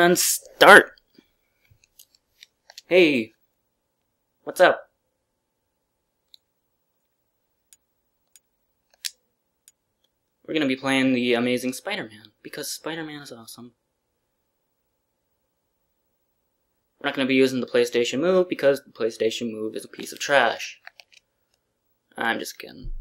And start! Hey, what's up? We're gonna be playing the Amazing Spider-Man, because Spider-Man is awesome. We're not gonna be using the PlayStation Move, because the PlayStation Move is a piece of trash. I'm just kidding.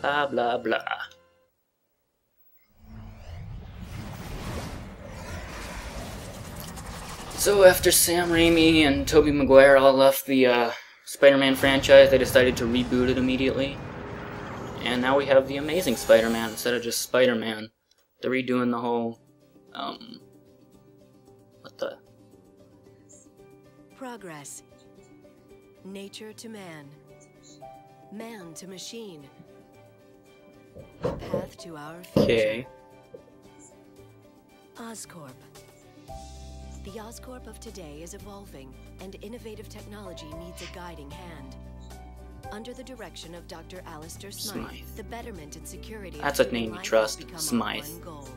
Blah blah blah. So after Sam Raimi and Tobey Maguire all left the uh, Spider-Man franchise, they decided to reboot it immediately. And now we have the Amazing Spider-Man instead of just Spider-Man. They're redoing the whole, um, what the? Progress. Nature to man. Man to machine. Path to our future. Okay. Oscorp. The Oscorp of today is evolving, and innovative technology needs a guiding hand. Under the direction of Dr. Alistair Smythe, Smythe. the betterment and security That's of a human name you trust, Smythe. one goal.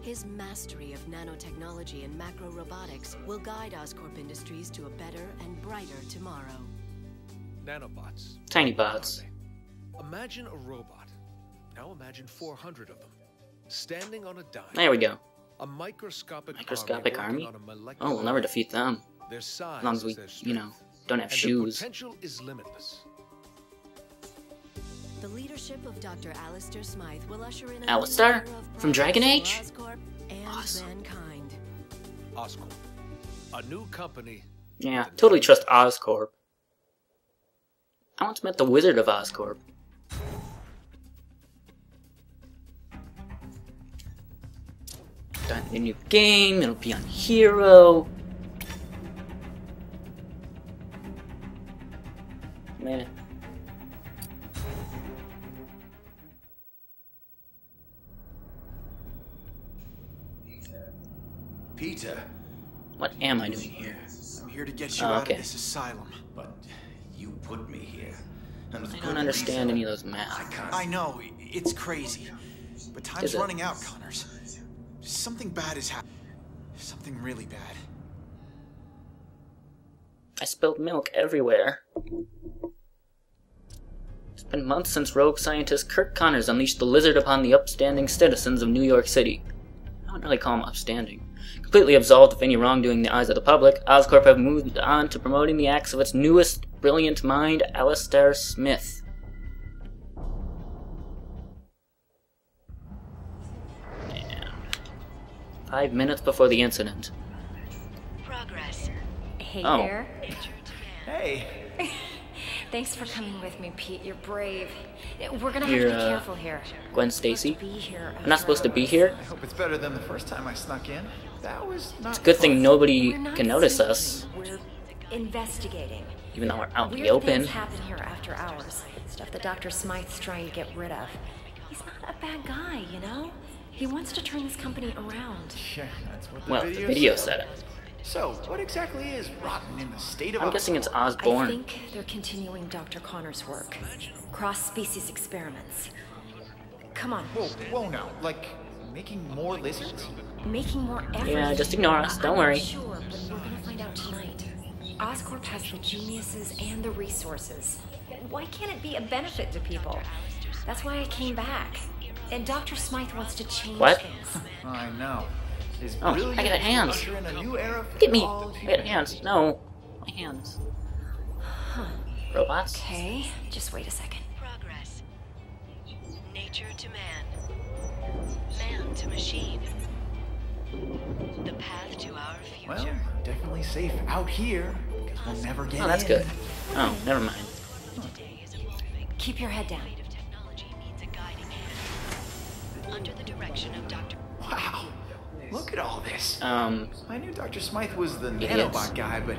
His mastery of nanotechnology and macro robotics will guide Oscorp Industries to a better and brighter tomorrow. Nanobots. Tiny bots. Imagine a robot. Now imagine 400 of them. Standing on a dime. There we go. A microscopic, Microscopic army. army? a Oh, we'll never defeat them. Their size As long as we, you know, don't have and shoes. Their potential is limitless. The leadership of Dr. Alistair Smythe will usher in a Alistair? new era of From Dragon Age? Oscorp and Awesome. mankind. Oscorp. A new company. Yeah, totally trust Oscorp. I once met the Wizard of Oscorp. Done a new game, it'll be on Hero. Man. Peter, What am I doing here? I'm here to get you Oh, out okay. of this asylum. But you put me here. And I don't understand reason. any of those I math. I know, it's crazy. But time's running out, Connors. Something bad is happening. Something really bad. I spilled milk everywhere. It's been months since rogue scientist Curt Connors unleashed the lizard upon the upstanding citizens of New York City. I wouldn't really call him upstanding. Completely absolved of any wrongdoing in the eyes of the public, Oscorp have moved on to promoting the acts of its newest brilliant mind, Alistair Smith. Five minutes before the incident. Progress. Hey Oh. there. Hey, Thanks for coming with me, Pete. You're brave. We're gonna have You're, to be uh, careful here. Gwen We're supposed to Stacy? be here I'm not supposed to be here? I hope it's better than the first time I snuck in. That was not It's a good thing hours. nobody We're not can notice sneaking. us, We're investigating. even though we're out in the open. things happen here after hours. Stuff that Dr. Smythe's trying to get rid of. He's not a bad guy, you know? He wants to turn this company around. Yeah, that's what the Well, video, the video said. said it. So, what exactly is rotten in the state of I'm guessing it's Osborn. I think they're continuing Dr. Connor's work. Cross-species experiments. Come on, Whoa, whoa now. Like, making more lizards? making more effort. Yeah, just ignore us, don't I'm worry. Sure, but we're gonna find out tonight. Oscorp has the geniuses and the resources. Why can't it be a benefit to people? That's why I came back. And Dr. Smythe wants to change What? things. I know. His Oh, I got hands. will usher in a new era Look at me! I got hands. No. My hands. Huh. Robots? Okay, just wait a second. Progress. Nature to man. Man to machine. The path to our future. Well, definitely safe out here, because we'll never get Oh, that's in. good. Oh, never mind. Today is evolving. Keep your head down. Under the direction of Dr. Wow, look at all this. Um, I knew Dr. Smythe was the Idiots. nanobot guy, but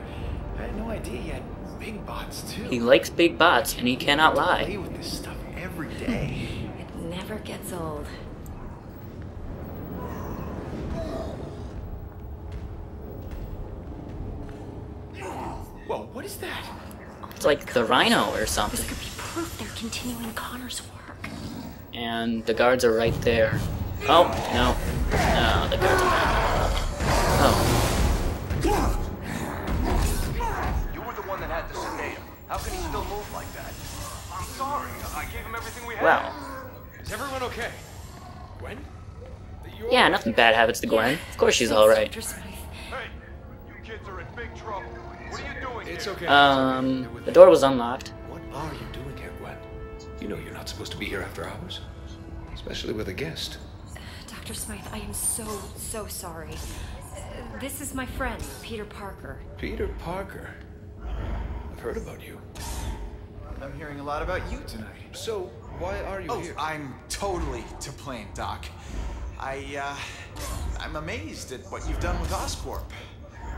I had no idea he had big bots too. he likes big bots and he cannot play lie. with this stuff every day. It never gets old. Whoa, what is that? It's like the Rhino or This something. could be proof they're continuing Connor's work. And the guards are right there. Oh, no. No, the guards are not. Oh, You were the one that had to sedate. How can he still move like that? I'm sorry. I gave him everything we had. well. Is everyone okay? Gwen? Yeah, nothing bad happens to Gwen. Of course she's alright. Dr. Smythe. Hey, you kids are in big trouble. What are you doing It's okay. Um, the door was unlocked. What are you doing here, Gwen? You know you're not supposed to be here after hours. Especially with a guest. Dr. Smythe, I am so, so sorry. Uh, This is my friend, Peter Parker. Peter Parker. I've heard about you. I'm hearing a lot about you tonight. So, why are you Oh, here? I'm totally to blame, Doc. I, uh, I'm amazed at what you've done with Oscorp.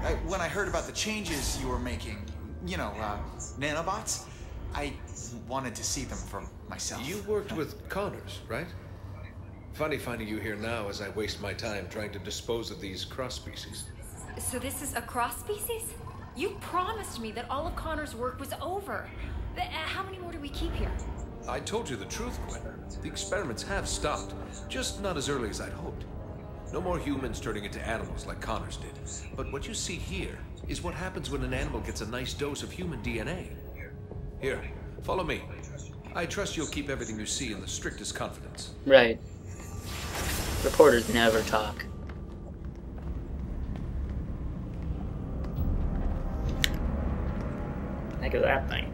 I, when I heard about the changes you were making, you know, uh, nanobots, I wanted to see them for myself. You worked with Connors, right? Funny finding you here now as I waste my time trying to dispose of these cross species. So this is a cross species? You promised me that all of Connor's work was over. Uh, How many more do we keep here? I told you the truth, Gwen. The experiments have stopped, just not as early as I'd hoped. No more humans turning into animals like Connors did. But what you see here is what happens when an animal gets a nice dose of human DNA. Here, follow me. I trust you'll keep everything you see in the strictest confidence. Right. Reporters never talk. Heck is that thing?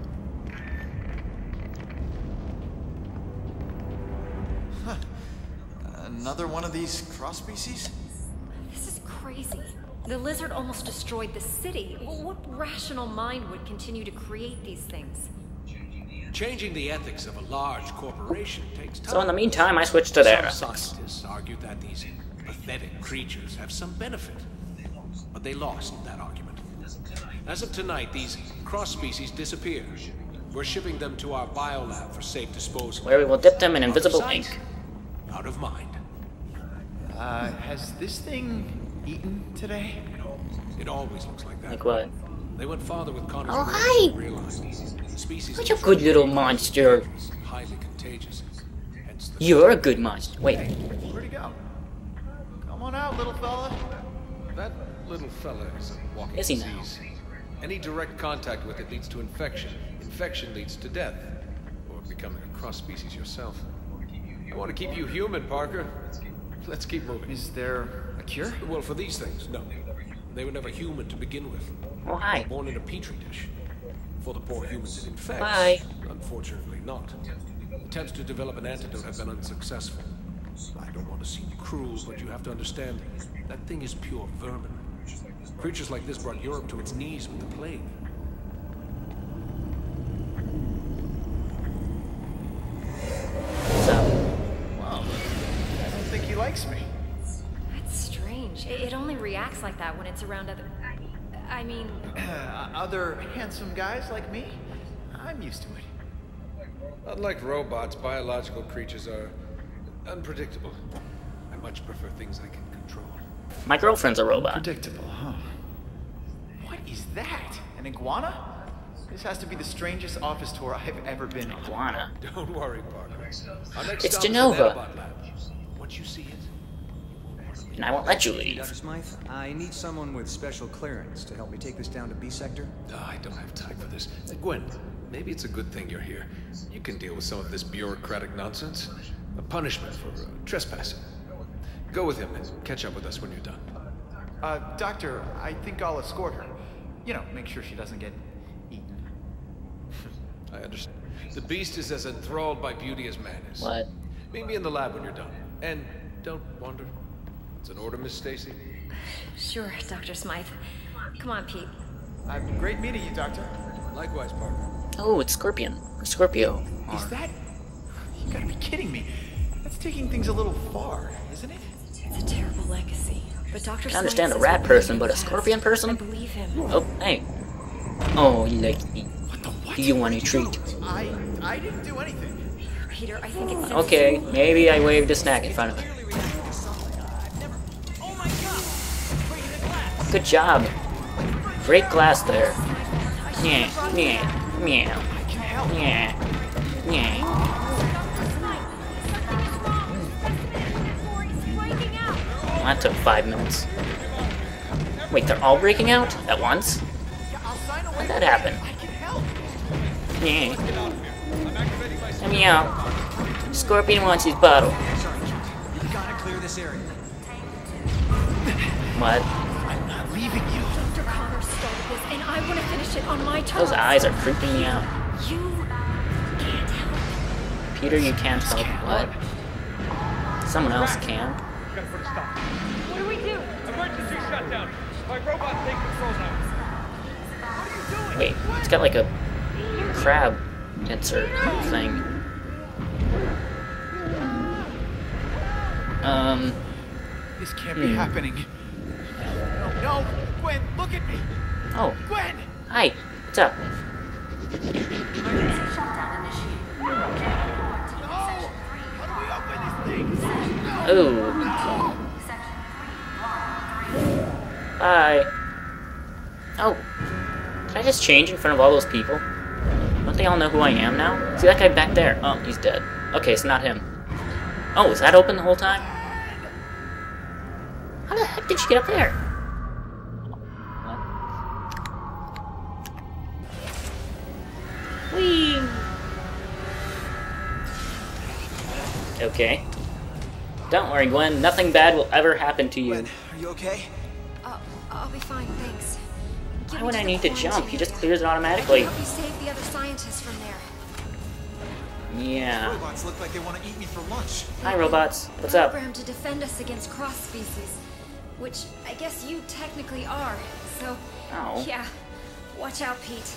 Another one of these cross species? This is crazy. The lizard almost destroyed the city. W- What rational mind would continue to create these things? Changing the ethics of a large corporation takes time. So in the meantime, I switched to their Some ethics. scientists argue that these pathetic creatures have some benefit, but they lost that argument. As of tonight, these cross species disappear. We're shipping them to our biolab for safe disposal. Where we will dip them in Out invisible sight, ink. Out of mind. Uh, has this thing eaten today? It always looks like that. Like what? They went farther with Connor's Oh, hi. than realized. Species Such a good little monster. highly contagious. You're a good monster. Wait, Where'd he go? Come on out, little fella. That little fella is a walking Is he now? disease. Any direct contact with it leads to infection. Infection leads to death. Or becoming a cross species yourself. I want to keep you human, Parker. Let's keep moving. Is there a cure? Well, for these things, no. They were never human to begin with. why? Born in a petri dish. For the poor humans it infects. Why? Unfortunately not. Attempts to develop an antidote have been unsuccessful. I don't want to seem cruel, but you have to understand, that thing is pure vermin. Creatures like this brought Europe to its knees with the plague. Like that when it's around other. I mean, Uh, other handsome guys like me? I'm used to it. Unlike robots, biological creatures are unpredictable. I much prefer things I can control. my girlfriend's a robot. Predictable, huh? What is that? An iguana? This has to be the strangest office tour I've ever been on. Iguana. Don't worry, Parker. Our next It's stop is the Genova. Nanobot lab. Once you see it, And I won't let you leave. Dr. Smythe, I need someone with special clearance to help me take this down to B sector. Ah, I don't have time for this. Uh, Gwen, maybe it's a good thing you're here. You can deal with some of this bureaucratic nonsense. A punishment for uh, trespassing. Go with him and catch up with us when you're done. Uh, doctor, I think I'll escort her. You know, make sure she doesn't get eaten. I understand. The beast is as enthralled by beauty as man is. What? Meet me in the lab when you're done. And don't wander. It's an order, Miss Stacy. Sure, Dr. Smythe. Come on, Pete. Uh, great meeting you, Doctor. Likewise, Parker. Oh, it's Scorpion. Or Scorpio. Is that? You gotta be kidding me. That's taking things a little far, isn't it? It's a terrible legacy. But Dr. I understand Smythe a rat person, but a scorpion person? I believe him. Oh, hey. Oh, you like me. What the what? Do you want a treat? I I didn't do anything. Peter, I think it's Okay, maybe I waved a snack in front of him. Good job. Break glass there. Yeah, yeah, meow. Yeah, yeah. Well, that took five minutes. Wait, they're all breaking out at once? How'd that happen? Yeah. Let me out. Scorpion wants his bottle. You gotta clear this area. What? I'm leaving you. Dr. Connor started this, and I want to finish it on my terms. Those eyes are creeping me out. You can't help. Peter, you can't help. What? Someone else can. Gotta put a stop. What do we do? Emergency shutdown. My robot take control now. Wait, it's got like a crab answer thing. Um, This can't Hmm. be happening. No, no, Gwen, look at me. oh, Gwen. hi, what's up? How do we open this thing? Oh. Bye. Oh. Can I just change in front of all those people? Don't they all know who I am now? See that guy back there? Oh, he's dead. Okay, it's not him. Oh, was that open the whole time? How the heck did you get up there? Okay. Don't worry, Gwen. Nothing bad will ever happen to you. Gwen, are you okay? Uh, I'll be fine, thanks. Get Why would to I need to jump? He just clears it automatically. help you save the other scientists from there. Yeah. Robots look like they want to eat me for lunch. Hi, robots. What's up? Programmed to defend us against cross species, which I guess you technically are. So, Oh. yeah, watch out, Pete.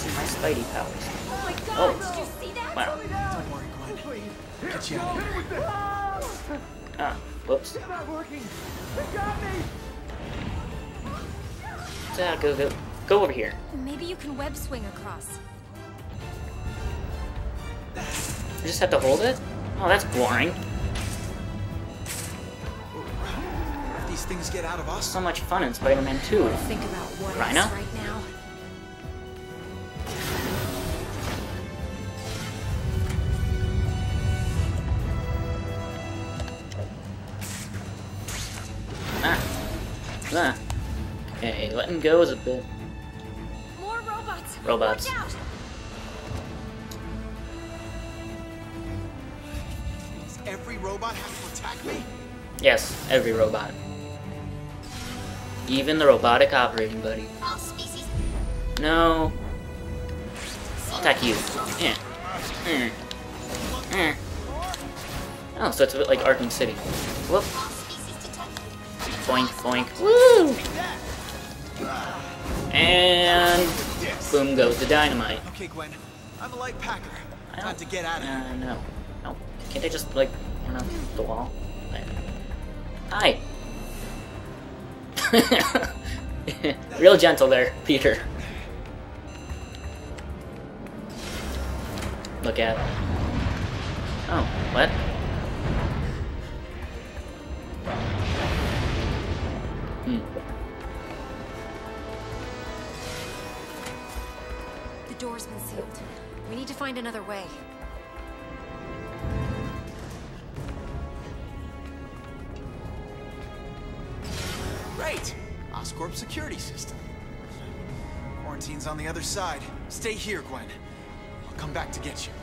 See my Spidey powers. Oh my God! Oh. Did you see that? Wow. Don't worry, Gwen. Get you out of here. Ah, whoops. Not working. They got me. Ah, go, go, go over here. Maybe you can web swing across. I just have to hold it? Oh, that's boring. These things get out of us. So much fun in Spider-Man 2. Think about what Rhino? right now. Okay, letting go is a bit... More robots. Robots. Does every robot have to attack me? Yes, every robot. Even the robotic operating buddy. No. Attack you. Yeah. Mm. Mm. Oh, so it's a bit like Arkham City. Whoop. Boink, boink. Woo! Boom goes the dynamite. Okay, Gwen. I'm a light packer. I Time to get out of here. Uh, no. No. Can't they just, like, run off the wall? Hi. Real gentle there, Peter. Look at. Oh, what? Hmm. Door's been sealed. We need to find another way. Great! Oscorp security system. Quarantine's on the other side. Stay here, Gwen. I'll come back to get you.